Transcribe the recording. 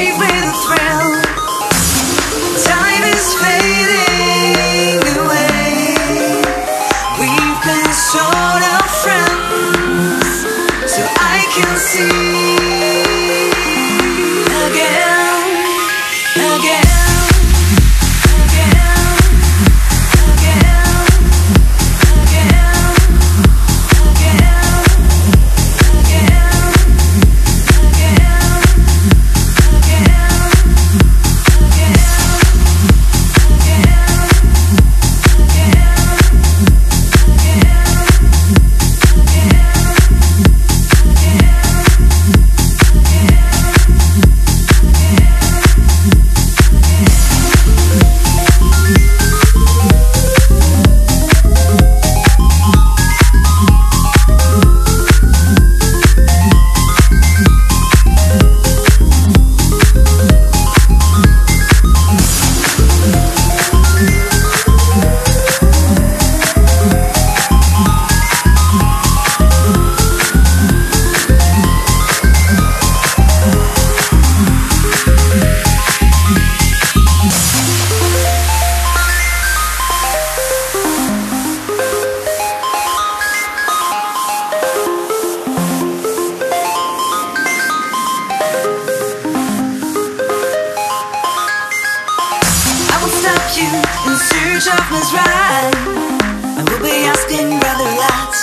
baby. Miss Right. I will be asking rather lots.